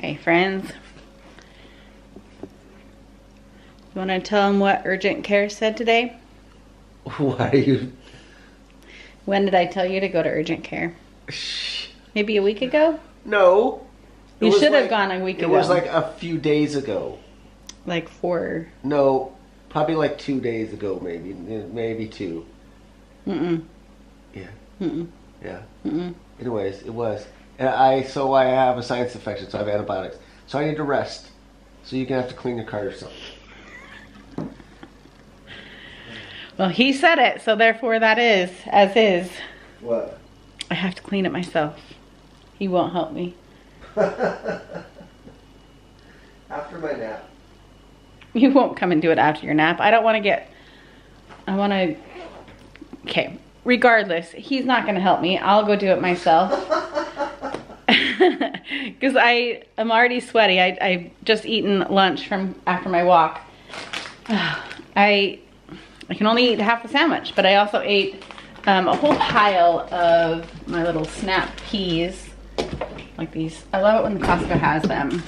Hey friends. You want to tell them what urgent care said today? Why are you? When did I tell you to go to urgent care? Maybe a week ago? No. It You should have gone a week It ago. It was like a few days ago. like four. No, probably like two days ago, maybe, maybe two. Mm-mm. Yeah. Mm-mm. Yeah. Mm-mm. Anyways, it was. And I so I have a sinus infection, so I have antibiotics. So I need to rest. So you're gonna have to clean your car yourself. Well, he said it, so therefore that is as is. What? I have to clean it myself. He won't help me. After my nap. You won't come and do it after your nap. I don't want to get. I want to. Okay. Regardless, he's not going to help me. I'll go do it myself. Because I am already sweaty. I I just eaten lunch from after my walk. I I can only eat half a sandwich, but I also ate um, a whole pile of my little snap peas, like these. I love it when Costco has them.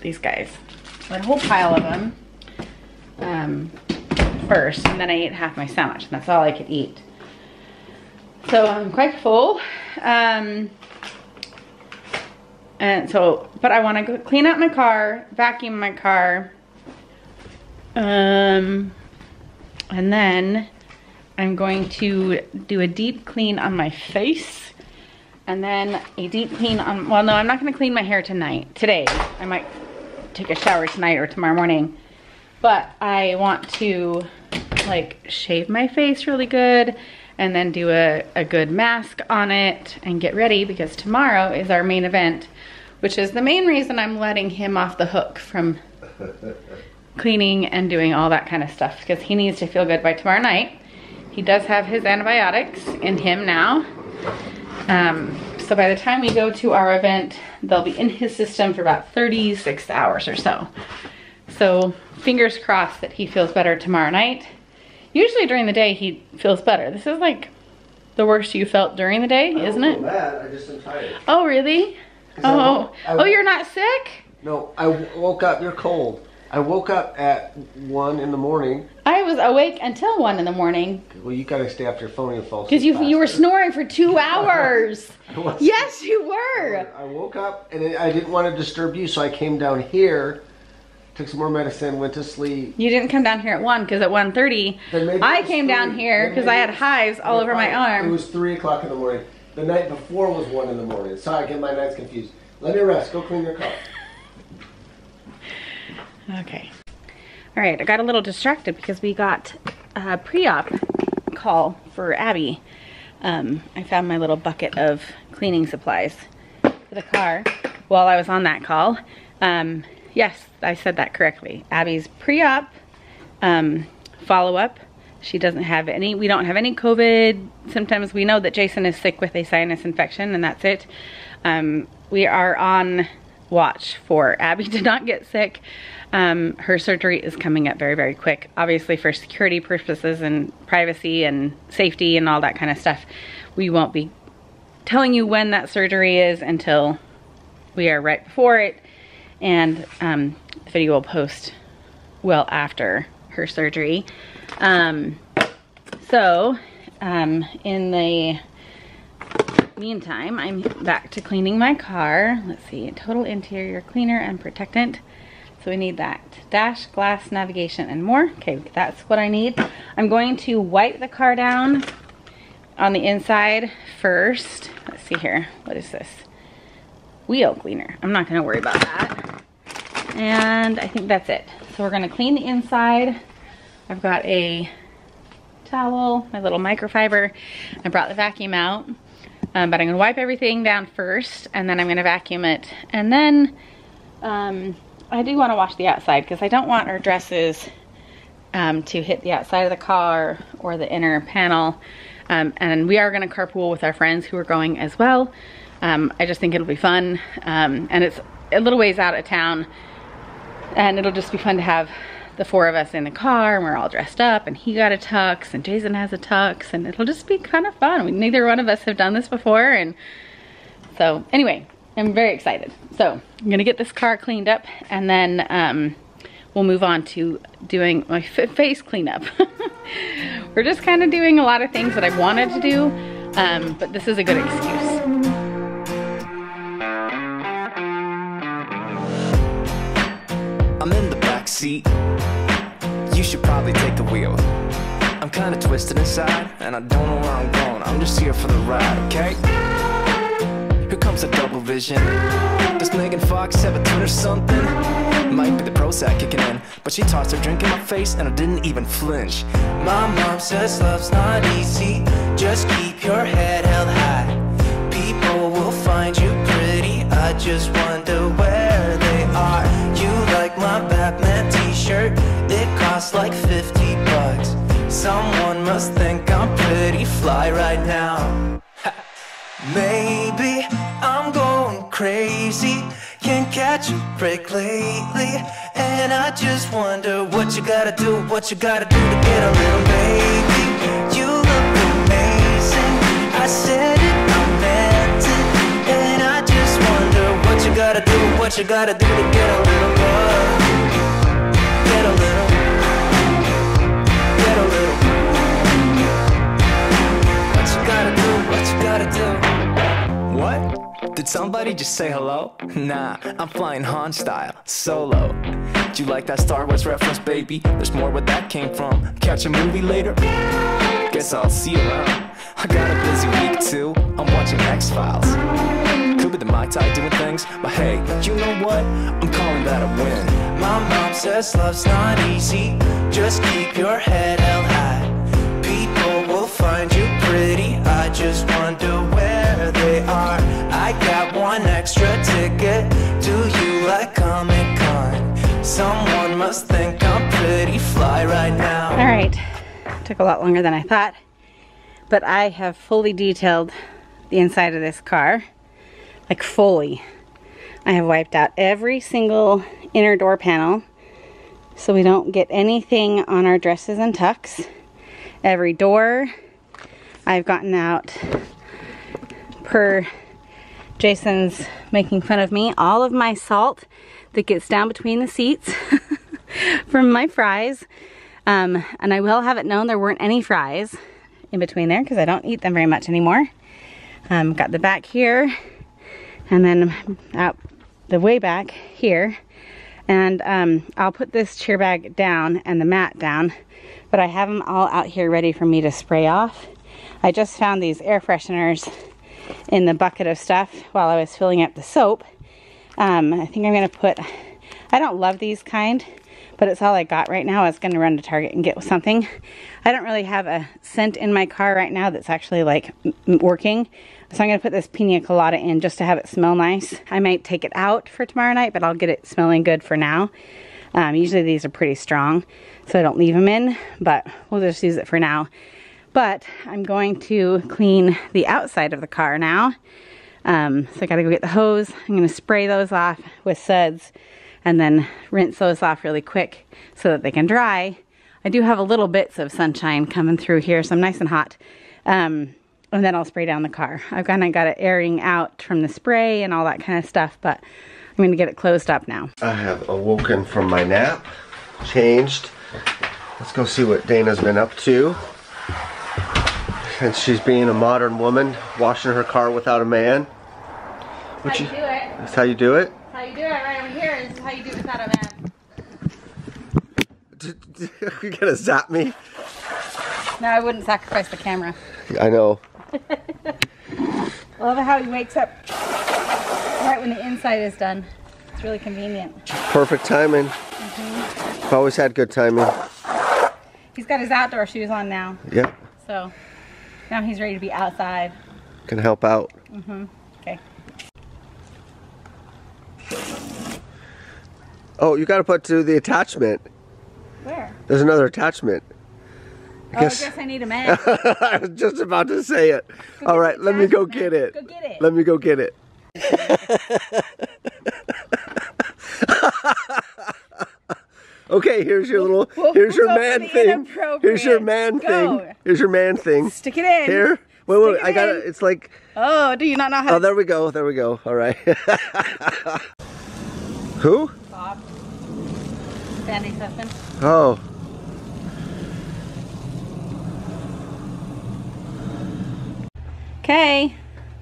These guys. A whole pile of them um, first, and then I ate half my sandwich, and that's all I could eat. So I'm quite full. Um, and so, but I want to clean out my car, vacuum my car, um, and then I'm going to do a deep clean on my face and then a deep clean on, well, no, I'm not going to clean my hair tonight, today. I might take a shower tonight or tomorrow morning. But I want to like shave my face really good and then do a, a good mask on it and get ready because tomorrow is our main event, which is the main reason I'm letting him off the hook from cleaning and doing all that kind of stuff because he needs to feel good by tomorrow night. He does have his antibiotics in him now. Um, so by the time we go to our event, they'll be in his system for about 36 hours or so. So fingers crossed that he feels better tomorrow night. Usually during the day he feels better. This is like the worst you felt during the day, isn't it? bad. I just am tired. Oh really? I Oh, woke- I oh, you're not sick? No, I woke up. You're cold. I woke up at one in the morning. I was awake until one in the morning Well, you gotta stay after your phone and fall because you you were snoring for two hours. Yes, you were. I woke up and I didn't want to disturb you, so I came down here, took some more medicine, went to sleep. You didn't come down here at one because at 1.30 I came down here because I had hives all over my arm. It was three o'clock in the morning. The night before was one in the morning. Sorry, I get my nights confused. Let me rest. Go clean your car. Okay. All right, I got a little distracted because we got a pre-op call for Abby. Um, I found my little bucket of cleaning supplies for the car while I was on that call. Um, yes, I said that correctly. Abby's pre-op um, follow-up. She doesn't have any, we don't have any COVID symptoms. We know that Jason is sick with a sinus infection and that's it. Um, we are on watch for Abby to not get sick. Um, her surgery is coming up very, very quick. Obviously for security purposes and privacy and safety and all that kind of stuff, we won't be telling you when that surgery is until we are right before it. And um, the video will post well after her surgery. Um, so, um, in the meantime, I'm back to cleaning my car. Let's see, total interior cleaner and protectant. So we need that. Dash, glass, navigation, and more. Okay, that's what I need. I'm going to wipe the car down on the inside first. Let's see here. What is this? Wheel cleaner. I'm not going to worry about that. And I think that's it. So we're going to clean the inside. I've got a towel, my little microfiber. I brought the vacuum out. Um, but I'm to wipe everything down first and then I'm going to vacuum it. And then um, I do want to wash the outside because I don't want our dresses um, to hit the outside of the car or the inner panel. Um, and we are going to carpool with our friends who are going as well. Um, I just think it'll be fun. Um, and it's a little ways out of town. And it'll just be fun to have the four of us in the car and we're all dressed up and he got a tux and Jason has a tux and it'll just be kind of fun. We, neither one of us have done this before and so anyway, I'm very excited. So I'm gonna get this car cleaned up and then um, we'll move on to doing my face cleanup. We're just kind of doing a lot of things that I wanted to do, um, but this is a good excuse. Seat. You should probably take the wheel. I'm kinda twisted inside, and I don't know where I'm going. I'm just here for the ride, okay? Here comes a double vision. Does Megan Fox have a twin or something? Might be the Prozac kicking in, but she tossed her drink in my face, and I didn't even flinch. My mom says love's not easy. Just keep your head held high. People will find you pretty. I just wonder T-shirt? It costs like 50 bucks. Someone must think I'm pretty fly right now. Maybe I'm going crazy. Can't catch a break lately. And I just wonder what you gotta do, what you gotta do to get a little baby. You look amazing. I said it, I meant it. And I just wonder what you gotta do, what you gotta do to get a little love. Did somebody just say hello? Nah, I'm flying Han style, solo. Do you like that Star Wars reference, baby? There's more where that came from. Catch a movie later? Guess I'll see you around. I got a busy week too. I'm watching X Files. Could be the Mai Tai doing things, but hey, you know what? I'm calling that a win. My mom says love's not easy. Just keep your head held high. People will find you pretty. I just wonder where they are. Extra ticket. You like Comic Con? Someone must think I'm pretty fly right now. All right, took a lot longer than I thought, but I have fully detailed the inside of this car, like fully. I have wiped out every single inner door panel so we don't get anything on our dresses and tucks. Every door I've gotten out per Jason's making fun of me, all of my salt that gets down between the seats from my fries. Um, and I will have it known there weren't any fries in between there because I don't eat them very much anymore. Um, got the back here and then out the way back here. And um, I'll put this chair bag down and the mat down, but I have them all out here ready for me to spray off. I just found these air fresheners in the bucket of stuff while I was filling up the soap. Um, I think I'm gonna put, I don't love these kind, but it's all I got right now. I was gonna run to Target and get something. I don't really have a scent in my car right now that's actually like working. So I'm gonna put this pina colada in just to have it smell nice. I might take it out for tomorrow night, but I'll get it smelling good for now. Um, usually these are pretty strong, so I don't leave them in, but we'll just use it for now. But I'm going to clean the outside of the car now. Um, so I gotta go get the hose. I'm gonna spray those off with suds and then rinse those off really quick so that they can dry. I do have a little bits of sunshine coming through here, so I'm nice and hot. Um, and then I'll spray down the car. I've kind of got it airing out from the spray and all that kind of stuff, but I'm going to get it closed up now. I have awoken from my nap, changed. Let's go see what Dayna's been up to. And she's being a modern woman, washing her car without a man. What how you do it. That's how you do it? How you do it right over here is how you do it without a man. you gonna zap me? No, I wouldn't sacrifice the camera. I know. I love how he wakes up right when the inside is done. It's really convenient. Perfect timing. I've always had good timing. He's got his outdoor shoes on now, Yep. so now he's ready to be outside. Can help out. Mm-hmm. Okay. Oh, you gotta put to the attachment. Where? There's another attachment. Oh, I guess I need a man. I was just about to say it. All get right, let me go get it. Go get it. Let me go get it. okay, here's your little. we'll- Here's we'll your man thing. Here's your man Go. thing. Here's your man thing. Stick it in. Here. Wait, wait, Stick I got it. It's like, Oh, do you not know how oh, there we go. There we go. All right. Who? Bob? Sandy's husband. Oh. Okay,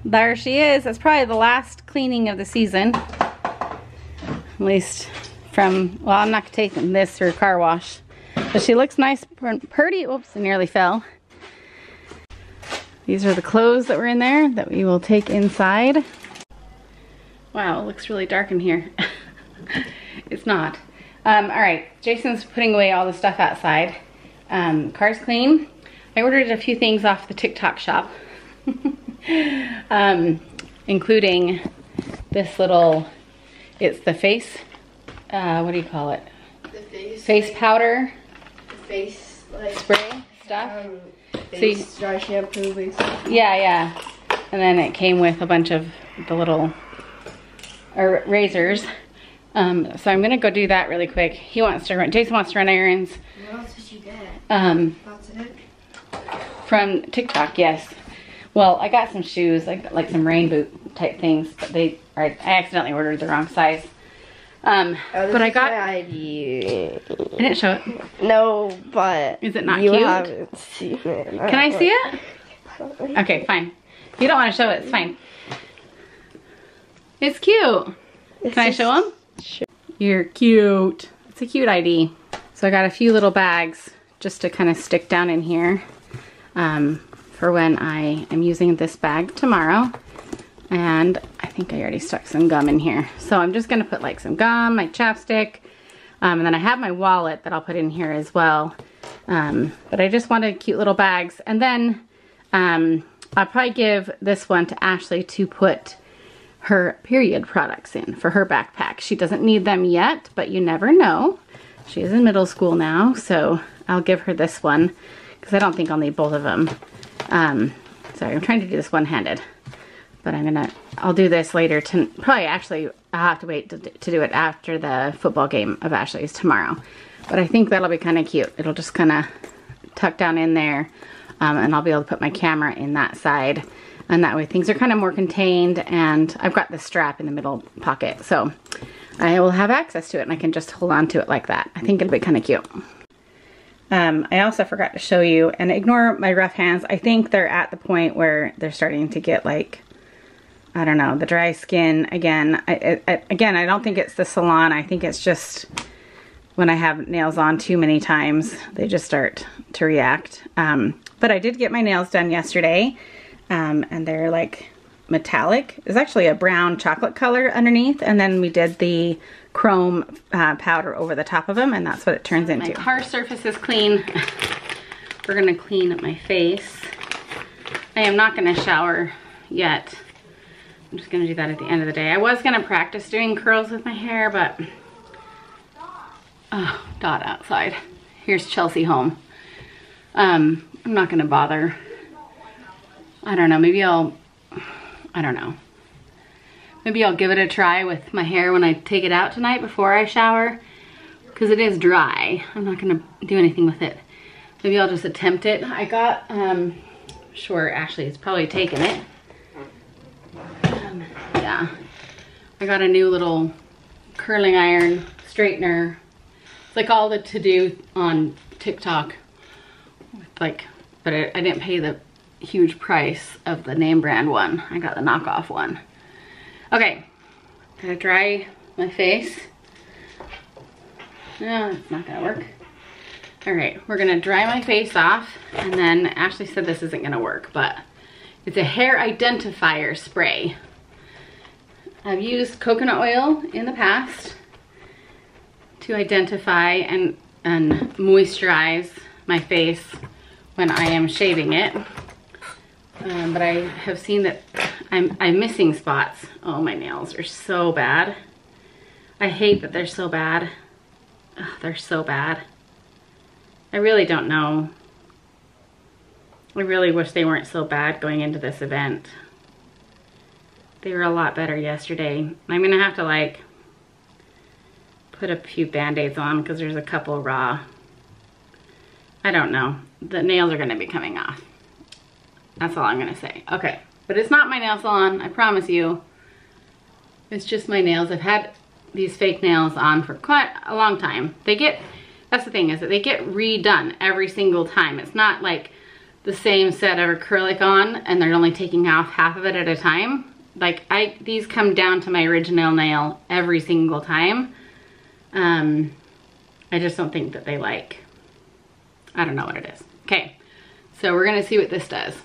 there she is. That's probably the last cleaning of the season. At least from, well, I'm not taking this through car wash. But she looks nice, pr- pretty. Oops, I nearly fell. These are the clothes that were in there that we will take inside. Wow, it looks really dark in here. it's not. Um, all right, Jason's putting away all the stuff outside. Um, car's clean. I ordered a few things off the TikTok shop, um, including this little, it's the face, uh, what do you call it? The face, Face powder the face, like, spray stuff. um, face dry shampoo, basically. Yeah, yeah. And then it came with a bunch of the little er, razors. Um, so I'm gonna go do that really quick. He wants to run, Jason wants to run errands What else did you get? um, from TikTok, yes. Well, I got some shoes, like like some rain boot type things, but they, I I accidentally ordered the wrong size. Um, Oh, but I got, I didn't show it. No, but. Is it not you cute? haven't seen it. Can I see it? Okay, fine. You don't want to show it, it's fine. It's cute. Can I show them? Sure. You're cute. It's a cute ID. So I got a few little bags just to kind of stick down in here um, for when I am using this bag tomorrow. And I think I already stuck some gum in here. So I'm just gonna put like some gum, my chapstick, um, and then I have my wallet that I'll put in here as well. Um, but I just wanted cute little bags. And then um, I'll probably give this one to Ashley to put her period products in for her backpack. She doesn't need them yet, but you never know. She is in middle school now, so I'll give her this one because I don't think I'll need both of them. Um, sorry, I'm trying to do this one-handed, but I'm gonna, I'll do this later to, probably actually, I'll have to wait to, to do it after the football game of Ashley's tomorrow. But I think that'll be kind of cute. It'll just kind of tuck down in there um, and I'll be able to put my camera in that side and that way things are kind of more contained and I've got the strap in the middle pocket so I will have access to it and I can just hold on to it like that. I think it'll be kind of cute. Um, I also forgot to show you and ignore my rough hands. I think they're at the point where they're starting to get like I don't know, the dry skin again. I, I, again, I don't think it's the salon. I think it's just when I have nails on too many times, they just start to react. Um, but I did get my nails done yesterday, um, and they're like metallic. It's actually a brown chocolate color underneath, and then we did the chrome uh, powder over the top of them, and that's what it turns into. My car surface is clean. We're gonna clean up my face. I am not gonna shower yet. I'm just gonna do that at the end of the day. I was gonna practice doing curls with my hair, but oh, Dot outside. Here's Chelsea home. Um, I'm not gonna bother. I don't know, maybe I'll, I don't know. Maybe I'll give it a try with my hair when I take it out tonight before I shower. Because it is dry. I'm not gonna do anything with it. Maybe I'll just attempt it. I got, um, sure, Ashley's probably taken it. Yeah. I got a new little curling iron straightener. It's like all the to-do on TikTok. Like, but I, I didn't pay the huge price of the name brand one. I got the knockoff one. Okay, gotta dry my face. No, it's not gonna work. All right, we're gonna dry my face off and then Ashley said this isn't gonna work, but it's a hair identifier spray. I've used coconut oil in the past to identify and, and moisturize my face when I am shaving it. Um, but I have seen that I'm, I'm missing spots. Oh, my nails are so bad. I hate that they're so bad. Ugh, they're so bad. I really don't know. I really wish they weren't so bad going into this event. They were a lot better yesterday. I'm gonna have to like put a few band-aids on because there's a couple raw. I don't know. The nails are gonna be coming off. That's all I'm gonna say. Okay, but it's not my nail salon, I promise you. It's just my nails. I've had these fake nails on for quite a long time. They get, that's the thing is that they get redone every single time. It's not like the same set of acrylic on and they're only taking off half of it at a time. Like I, these come down to my original nail every single time. Um, I just don't think that they like, I don't know what it is. Okay, so we're gonna see what this does.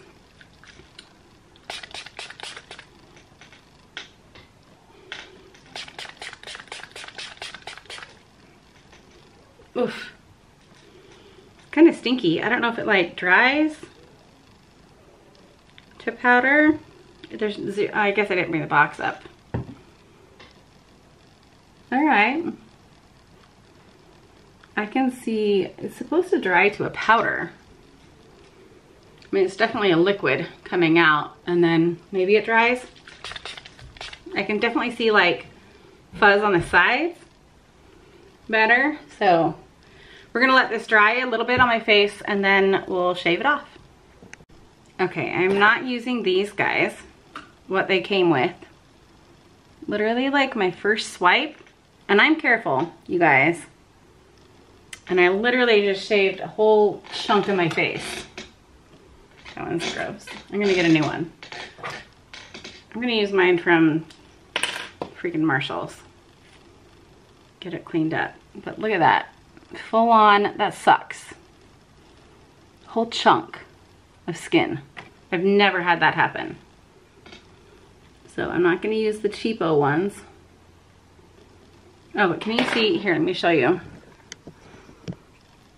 Oof. Kind of stinky. I don't know if it like dries to powder. There's, ze- I guess I didn't bring the box up. All right. I can see it's supposed to dry to a powder. I mean, it's definitely a liquid coming out and then maybe it dries. I can definitely see like fuzz on the sides better. So we're gonna let this dry a little bit on my face and then we'll shave it off. Okay, I'm not using these guys, what they came with. Literally like my first swipe, and I'm careful, you guys. And I literally just shaved a whole chunk of my face. That one's gross. I'm gonna get a new one. I'm gonna use mine from freaking Marshalls. Get it cleaned up. But look at that. Full on, that sucks. Whole chunk of skin. I've never had that happen. So I'm not gonna use the cheapo ones. Oh, but can you see, here, let me show you.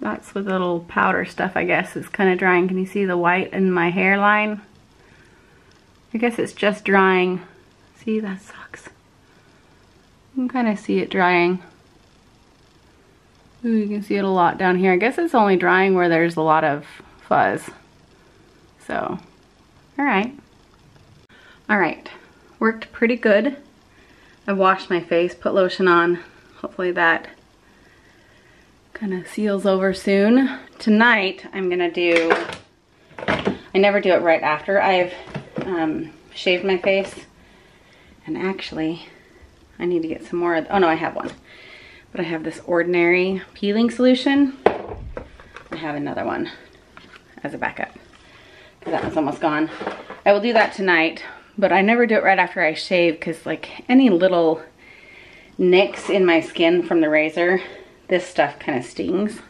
That's with the little powder stuff, I guess, It's kind of drying. Can you see the white in my hairline? I guess it's just drying. See, that sucks. You can kind of see it drying. Ooh, you can see it a lot down here. I guess it's only drying where there's a lot of fuzz. So, all right. All right, worked pretty good. I washed my face, put lotion on. Hopefully that kind of seals over soon. Tonight, I'm gonna do, I never do it right after I've um, shaved my face. And actually, I need to get some more, oh no, I have one. But I have this ordinary peeling solution. I have another one as a backup because that one's almost gone. I will do that tonight, but I never do it right after I shave because like any little nicks in my skin from the razor, this stuff kind of stings.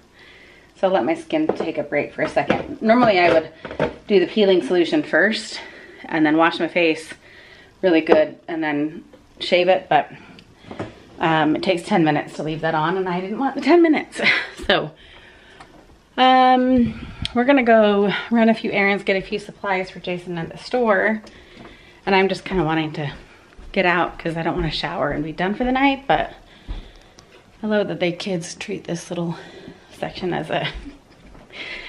So I'll let my skin take a break for a second. Normally I would do the peeling solution first and then wash my face really good and then shave it, but um, it takes 10 minutes to leave that on and I didn't want the 10 minutes. so um, we're gonna go run a few errands, get a few supplies for Jason at the store. And I'm just kind of wanting to get out because I don't want to shower and be done for the night, but I love that they kids treat this little section as a,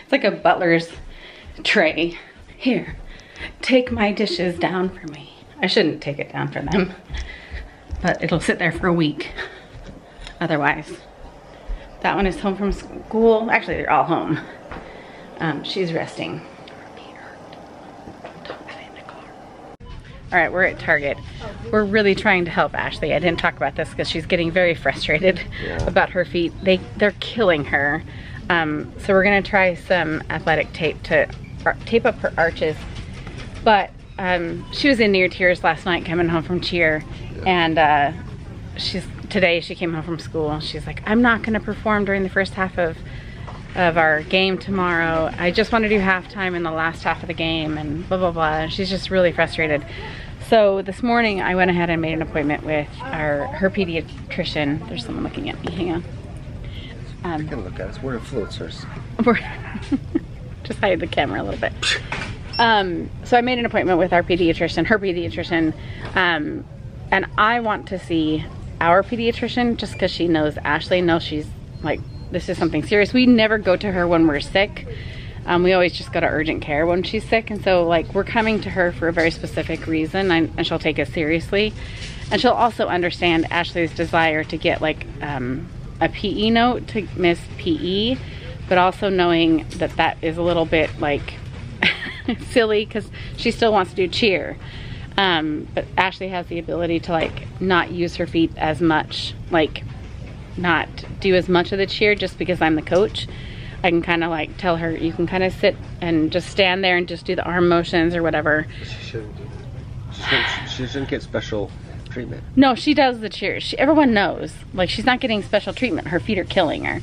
it's like a butler's tray. Here, take my dishes down for me. I shouldn't take it down for them, but it'll sit there for a week otherwise. That one is home from school. Actually, they're all home. Um, she's resting. All right, we're at Target. We're really trying to help Ashley. I didn't talk about this because she's getting very frustrated Yeah. about her feet. They, they're killing her. Um, so we're gonna try some athletic tape to tape up her arches. But um, she was in near tears last night coming home from cheer. And uh, she's today she came home from school she's like, I'm not gonna perform during the first half of of our game tomorrow. I just want to do halftime in the last half of the game and blah, blah, blah. And she's just really frustrated. So this morning I went ahead and made an appointment with our her pediatrician. There's someone looking at me, hang on. Um, You can look at us. We're influencers. we're just hide the camera a little bit. Um, so I made an appointment with our pediatrician, her pediatrician, um, and I want to see our pediatrician just because she knows Ashley, knows she's like, this is something serious. We never go to her when we're sick. Um, we always just go to urgent care when she's sick. And so like we're coming to her for a very specific reason and, and she'll take us seriously. And she'll also understand Ashley's desire to get like um, a PE note to miss PE, but also knowing that that is a little bit like silly because she still wants to do cheer. Um, but Ashley has the ability to like not use her feet as much, like not do as much of the cheer just because I'm the coach. I can kind of like tell her you can kind of sit and just stand there and just do the arm motions or whatever. She shouldn't do that. She shouldn't, she shouldn't get special treatment. No, she does the cheers. She, everyone knows. Like she's not getting special treatment. Her feet are killing her,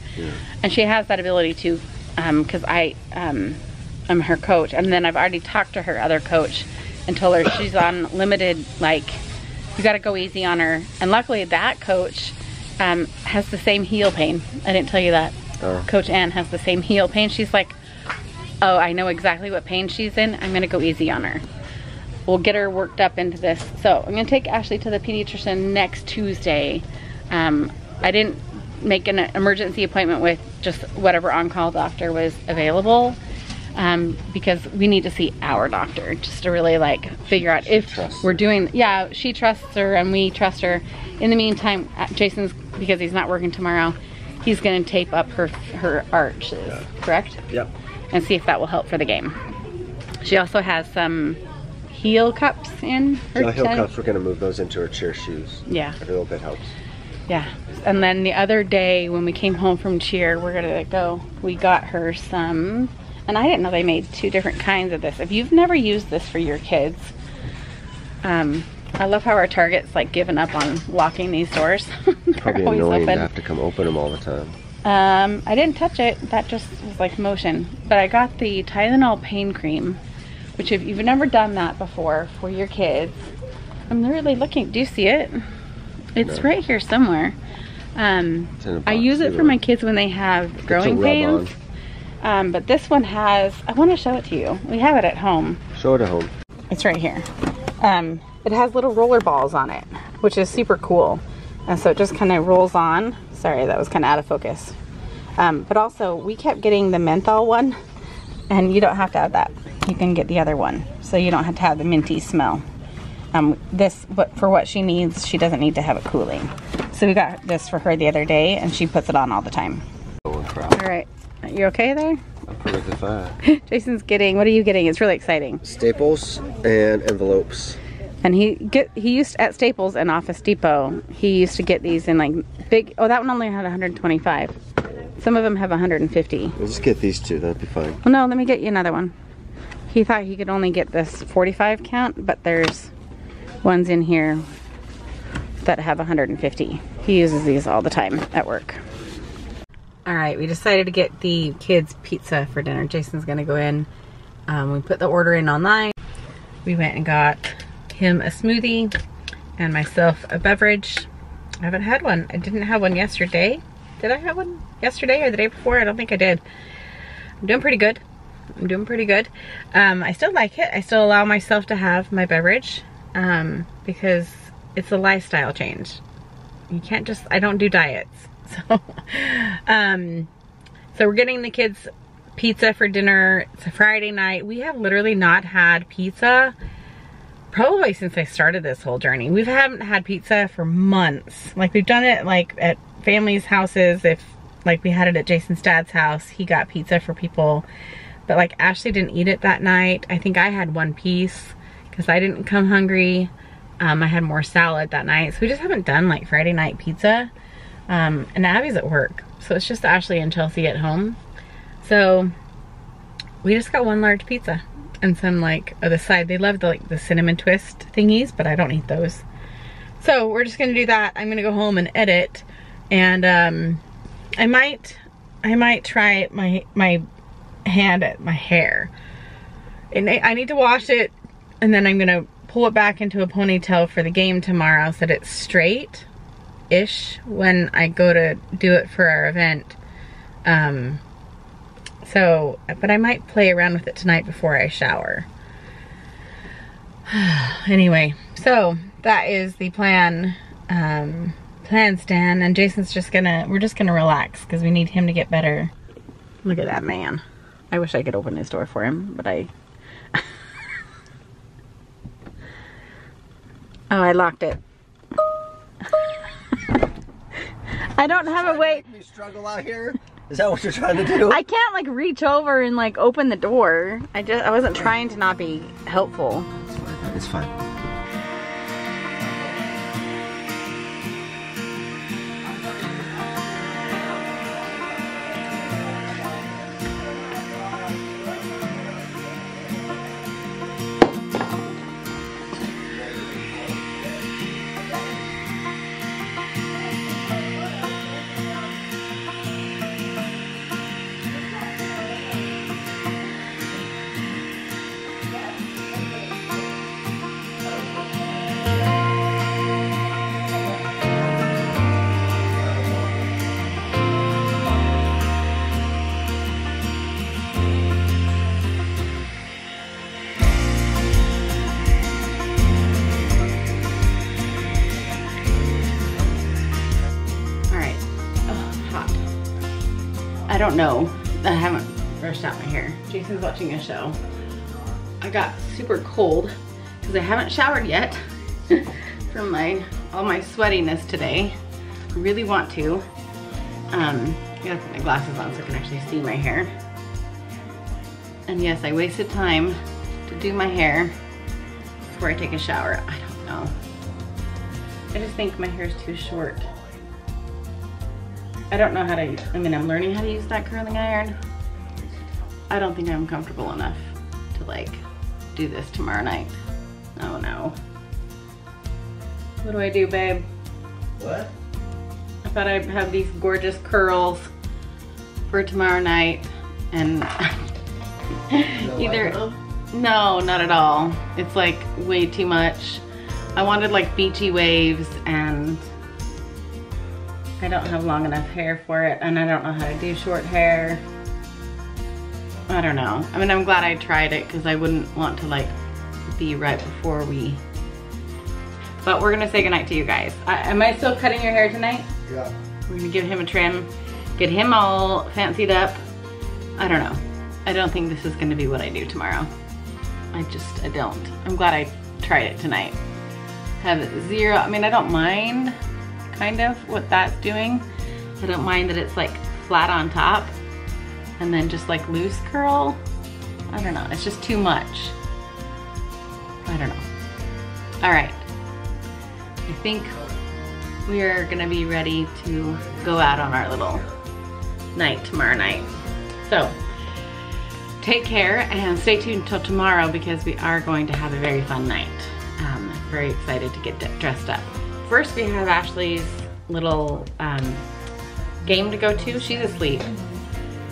and she has that ability to, because I, um, I'm her coach, and then I've already talked to her other coach and told her she's on limited. Like, you got to go easy on her. And luckily, that coach um, has the same heel pain. I didn't tell you that. Oh. Coach Ann has the same heel pain. She's like, oh, I know exactly what pain she's in. I'm gonna go easy on her we'll get her worked up into this. So I'm gonna take Ashley to the pediatrician next Tuesday. Um, I didn't make an emergency appointment with just whatever on-call doctor was available um, because we need to see our doctor just to really like figure out if we're doing. Yeah, she trusts her and we trust her. In the meantime, uh, Jason's because he's not working tomorrow. He's gonna tape up her her arches, correct? Yep. and see if that will help for the game. She also has some heel cups in her heel cups, we're gonna move those into her cheer shoes. Yeah, Every little bit helps. yeah. And then the other day when we came home from cheer, we're gonna go. We got her some, and I didn't know they made two different kinds of this. If you've never used this for your kids, um, I love how our Target's like given up on locking these doors. Probably annoying open. to have to come open them all the time. Um, I didn't touch it. That just was like motion. But I got the Tylenol pain cream, which if you've never done that before for your kids, I'm really looking. Do you see it? It's No. right here somewhere. Um, It's in a I use it for my kids when they have growing pains. Um, but this one has. I want to show it to you. We have it at home. Show it at home. It's right here. Um, it has little roller balls on it, which is super cool. And so it just kind of rolls on. Sorry, that was kind of out of focus. Um, but also, we kept getting the menthol one, and you don't have to have that. You can get the other one, so you don't have to have the minty smell. Um, this, but for what she needs, she doesn't need to have it cooling. So we got this for her the other day, and she puts it on all the time. Oh. All right, you okay there? I'm pretty good fire. Jason's getting. What are you getting? It's really exciting. Staples and envelopes. And he get he used at Staples and Office Depot. He used to get these in like big. Oh, that one only had 125. Some of them have 150. We'll just get these two, that'd be fine. Well, no, let me get you another one. He thought he could only get this 45 count, but there's ones in here that have 150. He uses these all the time at work. All right, we decided to get the kids pizza for dinner. Jason's gonna go in. Um, we put the order in online. We went and got him a smoothie and myself a beverage. I haven't had one. I didn't have one yesterday. Did I have one yesterday or the day before? I don't think I did. I'm doing pretty good. I'm doing pretty good. Um, I still like it. I still allow myself to have my beverage um, because it's a lifestyle change. You can't just, I don't do diets. So, um, so we're getting the kids pizza for dinner. It's a Friday night. We have literally not had pizza probably since I started this whole journey. We haven't had pizza for months. Like we've done it like at families' houses. If like we had it at Jason's dad's house, he got pizza for people. But like Ashley didn't eat it that night. I think I had one piece because I didn't come hungry. Um, I had more salad that night. So we just haven't done like Friday night pizza. Um, and Abby's at work. So it's just Ashley and Chelsea at home. So we just got one large pizza and some like the side. They love the like the cinnamon twist thingies but i don't eat those. So we're just gonna do that. I'm gonna go home and edit and um i might i might try my my hand at my hair. And I need to wash it and then i'm gonna pull it back into a ponytail for the game tomorrow so that it's straight ish when i go to do it for our event. Um so, but I might play around with it tonight before I shower. anyway, so that is the plan. Um, plan, Stan. And Jason's just gonna, we're just gonna relax because we need him to get better. Look at that man. I wish I could open his door for him, but I. oh, I locked it. I don't have a way. Struggle out here. Is that what you're trying to do? I can't like reach over and like open the door. I just I wasn't trying to not be helpful. It's fine. All don't know. I haven't brushed out my hair. Jason's watching a show. I got super cold because I haven't showered yet from my all my sweatiness today. I really want to. Um, I gotta put my glasses on so I can actually see my hair. And yes, I wasted time to do my hair before I take a shower. I don't know. I just think my hair is too short. I don't know how to, I mean, I'm learning how to use that curling iron. I don't think I'm comfortable enough to like do this tomorrow night. Oh no. What do I do, babe? What? I thought I'd have these gorgeous curls for tomorrow night and either, no, not at all. It's like way too much. I wanted like beachy waves and I don't have long enough hair for it and I don't know how to do short hair. I don't know. I mean, I'm glad I tried it because I wouldn't want to like be right before we, but we're gonna say goodnight to you guys. I, am I still cutting your hair tonight? Yeah. We're gonna give him a trim, get him all fancied up. I don't know. I don't think this is gonna be what I do tomorrow. I just, I don't. I'm glad I tried it tonight. Have zero, I mean, I don't mind kind of what that's doing. I don't mind that it's like flat on top and then just like loose curl. I don't know, it's just too much. I don't know. All right, I think we are gonna be ready to go out on our little night tomorrow night. So take care and stay tuned until tomorrow because we are going to have a very fun night. Um, very excited to get dressed up. First we have Ashley's little um, game to go to. She's asleep.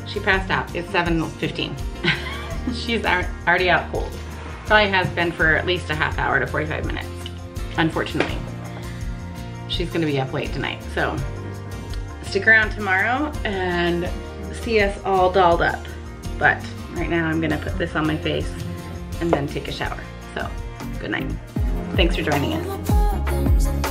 She passed out. It's 7.15. She's already out cold. Probably has been for at least a half hour to 45 minutes, unfortunately she's gonna be up late tonight. So stick around tomorrow and see us all dolled up. But right now I'm gonna put this on my face and then take a shower. So good night. Thanks for joining us.